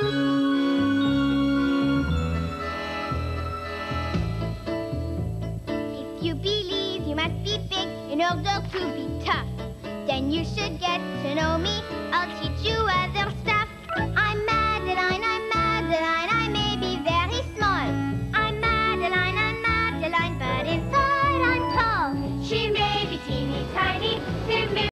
If you believe you must be big in order to be tough, then you should get